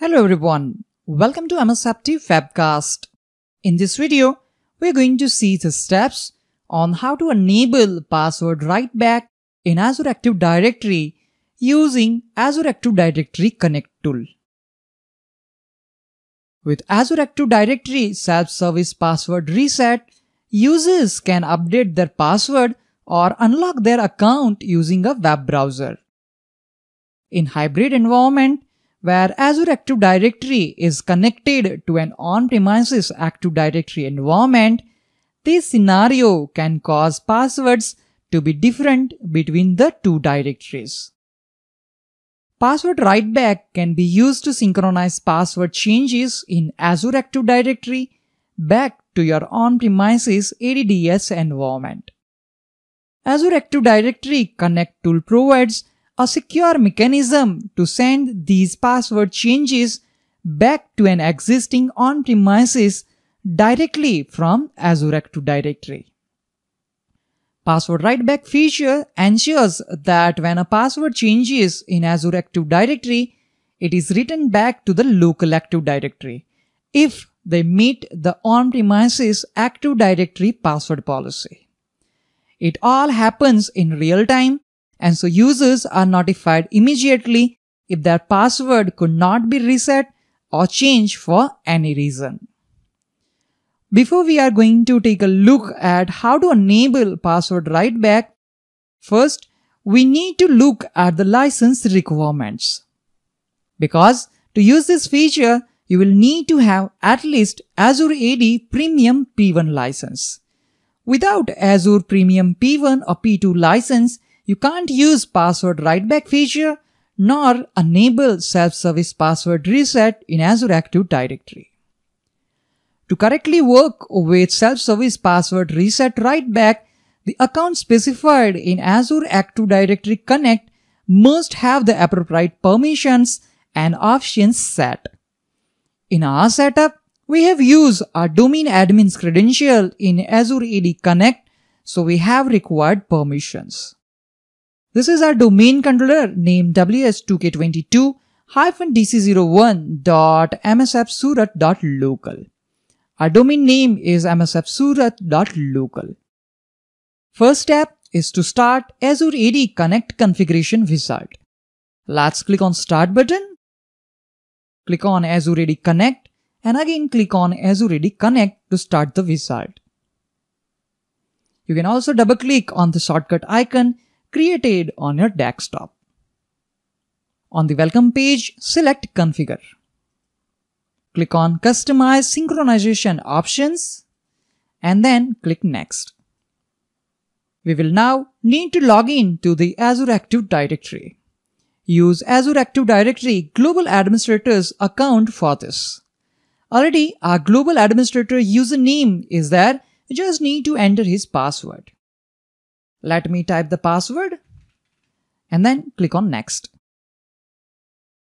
Hello everyone, welcome to MS Aptiv Webcast. In this video, we're going to see the steps on how to enable password write back in Azure Active Directory using Azure Active Directory Connect tool. With Azure Active Directory self-service password reset, users can update their password or unlock their account using a web browser. In hybrid environment, where Azure Active Directory is connected to an on-premises Active Directory environment, this scenario can cause passwords to be different between the two directories. Password writeback can be used to synchronize password changes in Azure Active Directory back to your on-premises ADDS environment. Azure Active Directory Connect tool provides a secure mechanism to send these password changes back to an existing on-premises directly from Azure Active Directory. Password writeback feature ensures that when a password changes in Azure Active Directory, it is written back to the local Active Directory if they meet the on-premises Active Directory password policy. It all happens in real time and so users are notified immediately if their password could not be reset or changed for any reason. Before we are going to take a look at how to enable password writeback, first we need to look at the license requirements. Because to use this feature, you will need to have at least Azure AD Premium P1 license. Without Azure Premium P1 or P2 license, you can't use password writeback feature nor enable self-service password reset in Azure Active Directory. To correctly work with self-service password reset writeback, the account specified in Azure Active Directory Connect must have the appropriate permissions and options set. In our setup, we have used our domain admin's credential in Azure AD Connect, so we have required permissions. This is our domain controller named ws2k22-dc01.msfsurat.local. Our domain name is msfsurat.local. First step is to start Azure AD Connect configuration wizard. Let's click on Start button. Click on Azure AD Connect and again click on Azure AD Connect to start the wizard. You can also double click on the shortcut icon created on your desktop. On the welcome page, select configure. Click on customize synchronization options and then click next. We will now need to log in to the Azure Active Directory. Use Azure Active Directory Global Administrator's account for this. Already our global administrator username is there, just need to enter his password. Let me type the password and then click on next.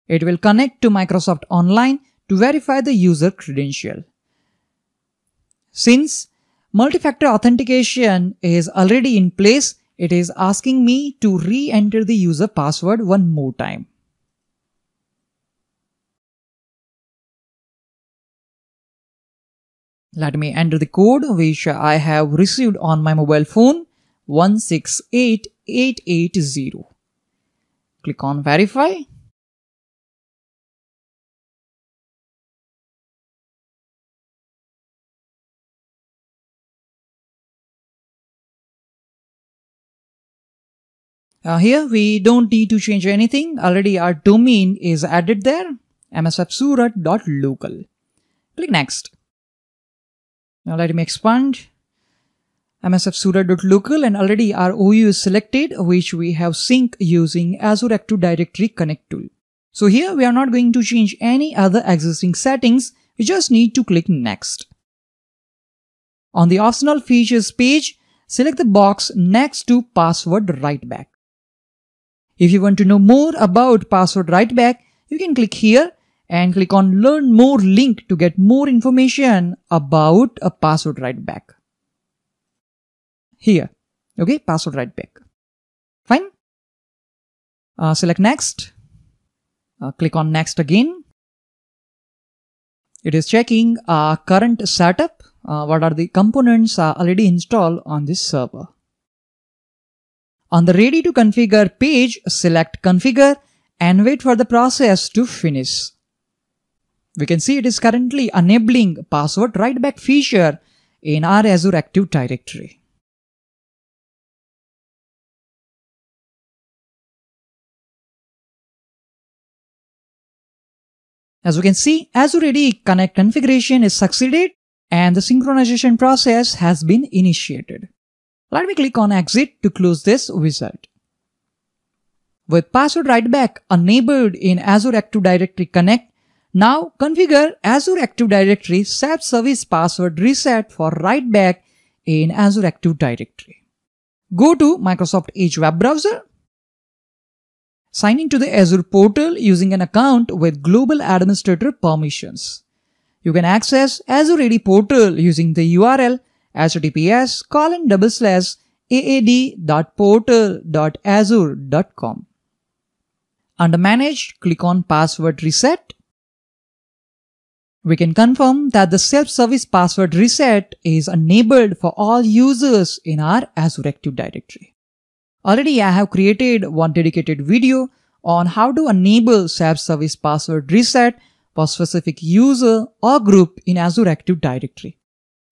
It will connect to Microsoft Online to verify the user credential. Since multi-factor authentication is already in place, it is asking me to re-enter the user password one more time. Let me enter the code which I have received on my mobile phone 168880. Click on verify. Uh, here we don't need to change anything. Already our domain is added there. msfsurat.local. Click next. Now let me expand msfsurat.local and already our OU is selected which we have sync using Azure Active Directory Connect tool. So here we are not going to change any other existing settings, we just need to click next. On the optional features page, select the box next to password writeback. If you want to know more about password writeback, you can click here and click on learn more link to get more information about a password writeback here. Okay, password writeback. Fine. Uh, select next. Uh, click on next again. It is checking our current setup, uh, what are the components are already installed on this server. On the ready to configure page, select configure and wait for the process to finish. We can see it is currently enabling password write back feature in our Azure Active Directory. As we can see, Azure AD Connect configuration is succeeded and the synchronization process has been initiated. Let me click on exit to close this wizard. With password writeback enabled in Azure Active Directory Connect, now configure Azure Active Directory Self-Service Password Reset for writeback in Azure Active Directory. Go to Microsoft Edge web browser. Sign into the Azure portal using an account with global administrator permissions. You can access Azure AD portal using the URL https colon double slash aad.portal.azure.com. Under Manage, click on Password Reset we can confirm that the self-service password reset is enabled for all users in our Azure Active Directory. Already I have created one dedicated video on how to enable self-service password reset for specific user or group in Azure Active Directory.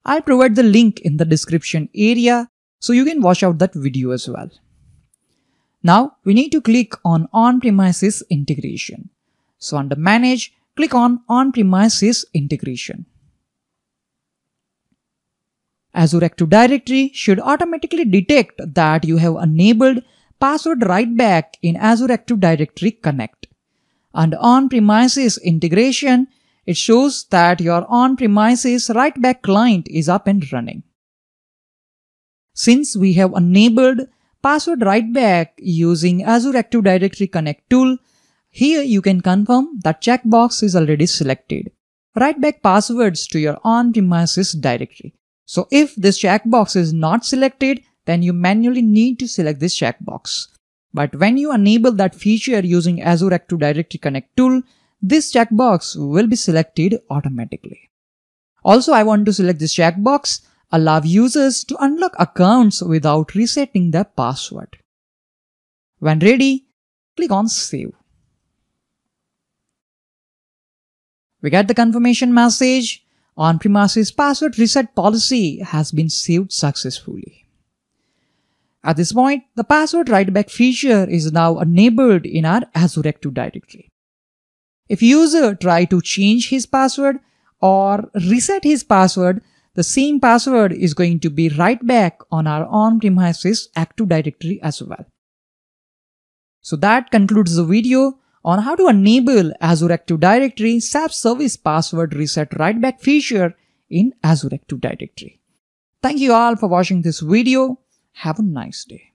I'll provide the link in the description area so you can watch out that video as well. Now we need to click on on-premises integration. So under manage, click on on-premises integration. Azure Active Directory should automatically detect that you have enabled password writeback in Azure Active Directory Connect. And on-premises integration, it shows that your on-premises writeback client is up and running. Since we have enabled password writeback using Azure Active Directory Connect tool, here you can confirm that checkbox is already selected. Write back passwords to your on-premises directory. So if this checkbox is not selected, then you manually need to select this checkbox. But when you enable that feature using Azure Active Directory Connect tool, this checkbox will be selected automatically. Also, I want to select this checkbox, allow users to unlock accounts without resetting their password. When ready, click on Save. We get the confirmation message on-premises password reset policy has been saved successfully. At this point, the password writeback feature is now enabled in our Azure Active Directory. If user try to change his password or reset his password, the same password is going to be right back on our on-premises Active Directory as well. So that concludes the video on how to enable Azure Active Directory Self-Service Password Reset Writeback feature in Azure Active Directory. Thank you all for watching this video. Have a nice day.